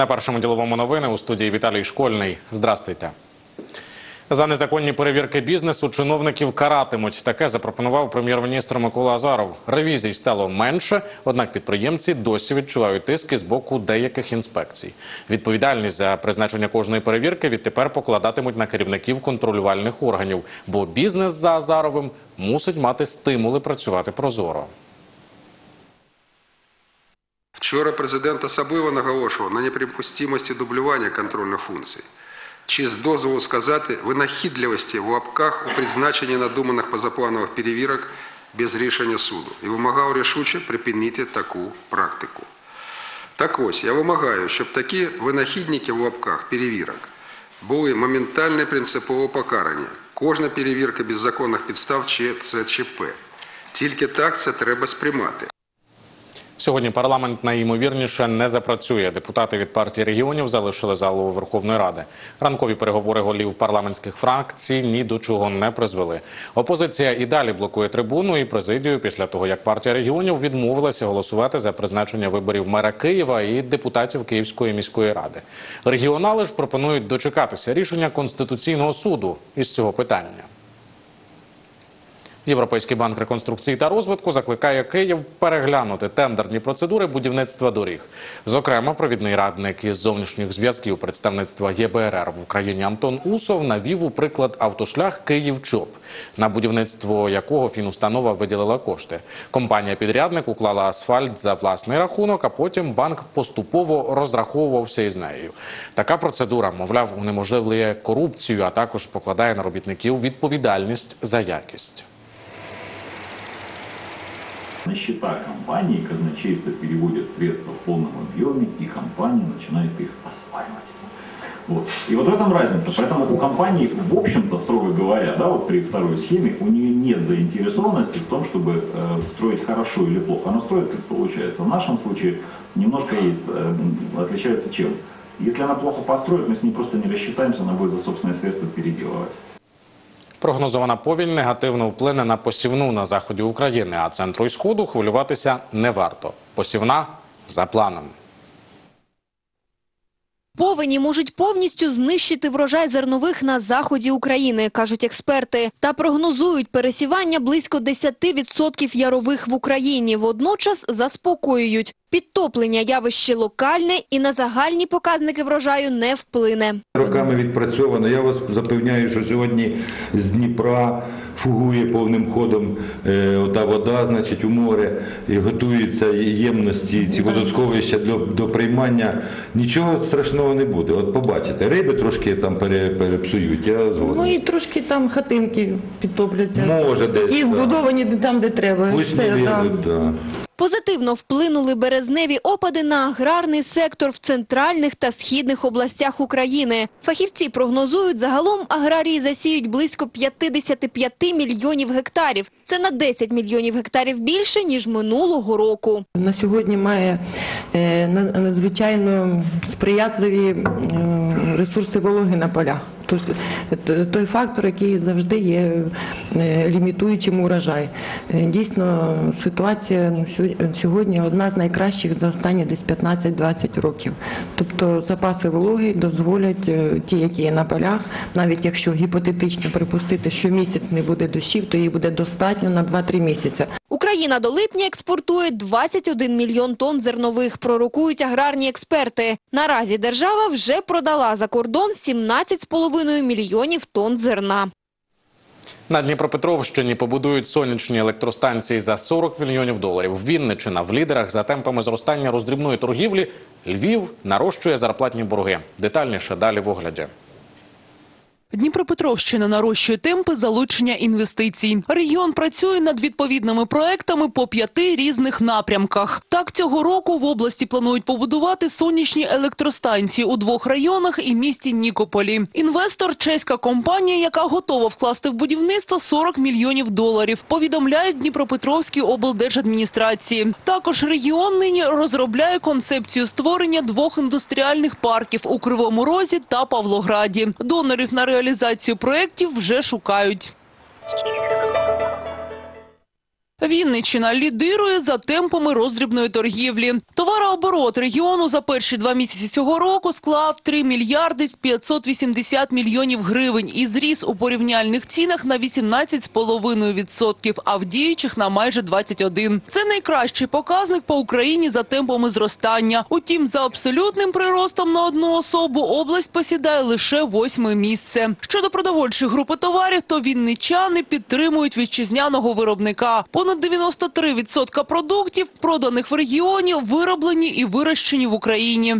На першому діловому новини у студії Віталій Школьний. Здрастуйте. За незаконні перевірки бізнесу чиновників каратимуть. Таке запропонував прем'єр-міністр Микола Азаров. Ревізій стало менше, однак підприємці досі відчувають тиски з боку деяких інспекцій. Відповідальність за призначення кожної перевірки відтепер покладатимуть на керівників контролювальних органів, бо бізнес за Азаровим мусить мати стимули працювати прозоро. Вчора президент особливо наголошував на неприпустимості дублювання контрольних функцій. Чи з дозволу сказати винахідливості в лапках у призначенні надуманих позапланових перевірок без рішення суду і вимагав рішуче припинити таку практику. Так ось, я вимагаю, щоб такі винахідники в лапках перевірок були моментально принципово покарані. Кожна перевірка без законних підстав чи це ЧП. Тільки так це треба сприймати. Сьогодні парламент найімовірніше не запрацює. Депутати від партії регіонів залишили залу Верховної Ради. Ранкові переговори голів парламентських фракцій ні до чого не призвели. Опозиція і далі блокує трибуну і президію після того, як партія регіонів відмовилася голосувати за призначення виборів мера Києва і депутатів Київської міської ради. Регіонали ж пропонують дочекатися рішення Конституційного суду із цього питання. Європейський банк реконструкції та розвитку закликає Київ переглянути тендерні процедури будівництва доріг. Зокрема, провідний радник із зовнішніх зв'язків представництва ЄБРР в Україні Антон Усов навів у приклад автошлях Київ-ЧОП, на будівництво якого фінустанова виділила кошти. Компанія-підрядник уклала асфальт за власний рахунок, а потім банк поступово розраховувався із нею. Така процедура, мовляв, унеможливлює корупцію, а також покладає на робітників відповідальність за якість. На счета компании казначейство переводит средства в полном объеме, и компания начинает их осваивать. Вот. И вот в этом разница. Поэтому у компании, в общем-то, строго говоря, да, вот при второй схеме, у нее нет заинтересованности в том, чтобы э, строить хорошо или плохо. Она строит, как получается. В нашем случае немножко есть, э, отличается чем. Если она плохо построит, мы с ней просто не рассчитаемся, она будет за собственные средства переделывать. Прогнозована повінь негативно вплине на посівну на заході України, а центру і сходу хвилюватися не варто. Посівна за планом. Повені можуть повністю знищити врожай зернових на заході України, кажуть експерти, та прогнозують пересівання близько 10% ярових в Україні. Водночас заспокоюють. Підтоплення явище локальне і на загальні показники врожаю не вплине. Роками відпрацьовано. Я вас запевняю, що сьогодні з Дніпра фугує повним ходом е, ота вода, значить, у море, і готуються ємності, ці водосховища до, до приймання. Нічого страшного не буде. От побачите, риби трошки там пере, перепсують, я Ну і трошки там хатинки підтопляться. Може десь. І так. збудовані там, де треба. Пусть не Все, да. вірять, да. Позитивно вплинули березневі опади на аграрний сектор в центральних та східних областях України. Фахівці прогнозують, загалом аграрії засіють близько 55 мільйонів гектарів. Це на 10 мільйонів гектарів більше, ніж минулого року. На сьогодні має е, надзвичайно сприятливі е, ресурси вологи на полях. Той фактор, який завжди є е, лімітуючим урожай. Е, Дійсно, ситуація ну, сьогодні одна з найкращих за останні десь 15-20 років. Тобто запаси вологи дозволять е, ті, які є на полях, навіть якщо гіпотетично припустити, що місяць не буде дощів, то її буде достатньо на 2-3 місяці. Україна до липня експортує 21 мільйон тонн зернових, пророкують аграрні експерти. Наразі держава вже продала за кордон 17,5 мільйонів тонн зерна. На Дніпропетровщині побудують сонячні електростанції за 40 мільйонів доларів. Вінниччина в лідерах за темпами зростання роздрібної торгівлі. Львів нарощує зарплатні борги. Детальніше далі в огляді. Дніпропетровщина нарощує темпи залучення інвестицій. Регіон працює над відповідними проектами по п'яти різних напрямках. Так, цього року в області планують побудувати сонячні електростанції у двох районах і місті Нікополі. Інвестор – чеська компанія, яка готова вкласти в будівництво 40 мільйонів доларів, повідомляють Дніпропетровській облдержадміністрації. Також регіон нині розробляє концепцію створення двох індустріальних парків у Кривому Розі та Павлограді. Донорів на реалізацію проєктів вже шукають. Вінниччина лідирує за темпами роздрібної торгівлі. Товарооборот регіону за перші два місяці цього року склав 3 мільярди 580 мільйонів гривень і зріс у порівняльних цінах на 18,5%, а в діючих на майже 21%. Це найкращий показник по Україні за темпами зростання. Утім, за абсолютним приростом на одну особу область посідає лише восьме місце. Щодо продовольчої групи товарів, то вінничани підтримують вітчизняного виробника. Понад 93% продуктів, проданих в регіоні, вироблені і вирощені в Україні.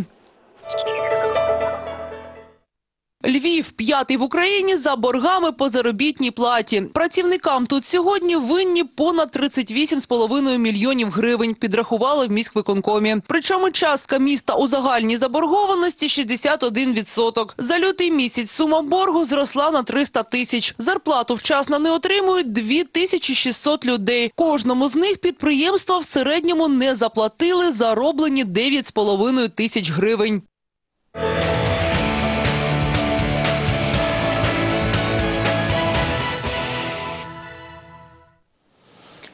Львів п'ятий в Україні за боргами по заробітній платі. Працівникам тут сьогодні винні понад 38,5 мільйонів гривень, підрахували в міськвиконкомі. Причому частка міста у загальній заборгованості 61%. За лютий місяць сума боргу зросла на 300 тисяч. Зарплату вчасно не отримують 2600 людей. Кожному з них підприємства в середньому не заплатили зароблені 9,5 тисяч гривень.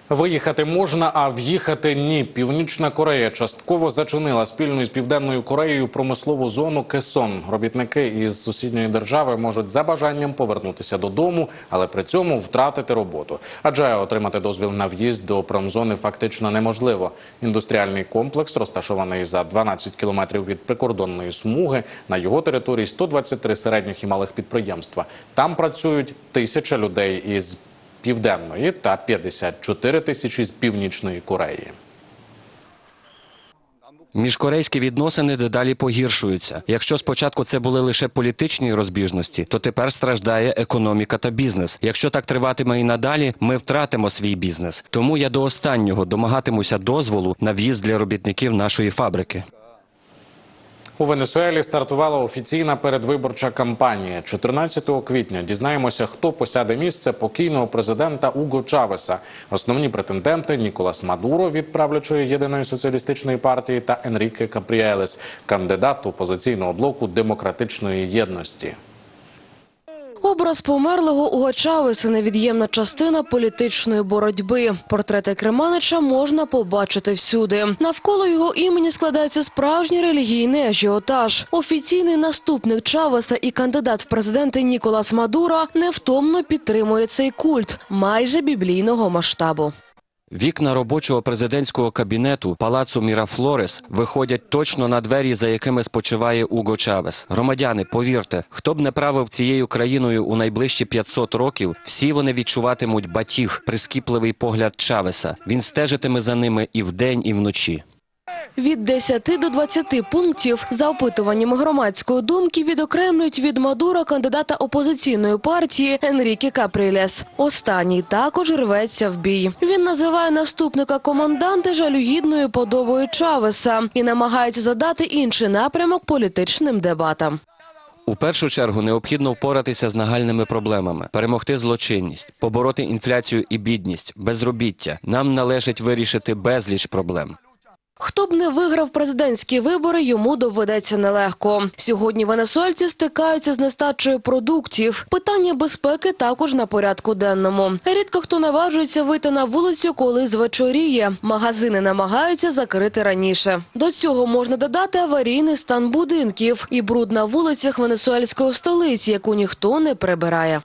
Виїхати можна, а в'їхати ні. Північна Корея частково зачинила спільно із Південною Кореєю промислову зону Кесон. Робітники із сусідньої держави можуть за бажанням повернутися додому, але при цьому втратити роботу. Адже отримати дозвіл на в'їзд до промзони фактично неможливо. Індустріальний комплекс розташований за 12 кілометрів від прикордонної смуги. На його території 123 середніх і малих підприємства. Там працюють тисяча людей із Південної та 54 тисячі з Північної Кореї. Міжкорейські відносини дедалі погіршуються. Якщо спочатку це були лише політичні розбіжності, то тепер страждає економіка та бізнес. Якщо так триватиме і надалі, ми втратимо свій бізнес. Тому я до останнього домагатимуся дозволу на в'їзд для робітників нашої фабрики. У Венесуелі стартувала офіційна передвиборча кампанія. 14 квітня дізнаємося, хто посяде місце покійного президента Уго Чавеса. Основні претенденти Ніколас Мадуро від правлячої єдиної соціалістичної партії та Енріке Капріелес, кандидат опозиційного блоку демократичної єдності. Образ померлого у Гачави – це – невід'ємна частина політичної боротьби. Портрети Креманича можна побачити всюди. Навколо його імені складається справжній релігійний ажіотаж. Офіційний наступник Чавеса і кандидат в президенти Ніколас Мадура невтомно підтримує цей культ майже біблійного масштабу. Вікна робочого президентського кабінету Палацу Мірафлорес виходять точно на двері, за якими спочиває Уго Чавес. Громадяни, повірте, хто б не правив цією країною у найближчі 500 років, всі вони відчуватимуть батіг, прискіпливий погляд Чавеса. Він стежитиме за ними і вдень, і вночі. Від 10 до 20 пунктів за опитуваннями громадської думки відокремлюють від Мадура кандидата опозиційної партії Енріке Капрілес. Останній також рветься в бій. Він називає наступника команданта жалюгідною подобою Чавеса і намагається задати інший напрямок політичним дебатам. У першу чергу необхідно впоратися з нагальними проблемами, перемогти злочинність, побороти інфляцію і бідність, безробіття. Нам належить вирішити безліч проблем. Хто б не виграв президентські вибори, йому доведеться нелегко. Сьогодні венесуельці стикаються з нестачею продуктів. Питання безпеки також на порядку денному. Рідко хто наважується вийти на вулицю, коли звечоріє. Магазини намагаються закрити раніше. До цього можна додати аварійний стан будинків і бруд на вулицях венесуельської столиці, яку ніхто не прибирає.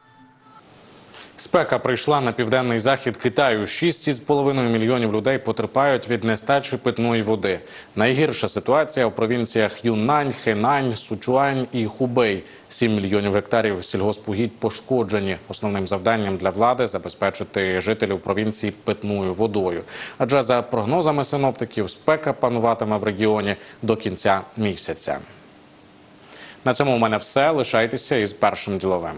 Спека прийшла на південний захід Китаю. 6,5 мільйонів людей потерпають від нестачі питної води. Найгірша ситуація у провінціях Юннань, Хенань, Сучуань і Хубей. 7 мільйонів гектарів сільгоспугідь пошкоджені. Основним завданням для влади забезпечити жителів провінції питною водою. Адже за прогнозами синоптиків спека пануватиме в регіоні до кінця місяця. На цьому у мене все. Лишайтеся із першим діловим.